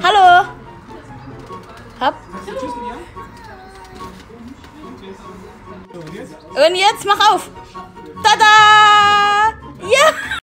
Hallo. Hab. Und jetzt mach auf.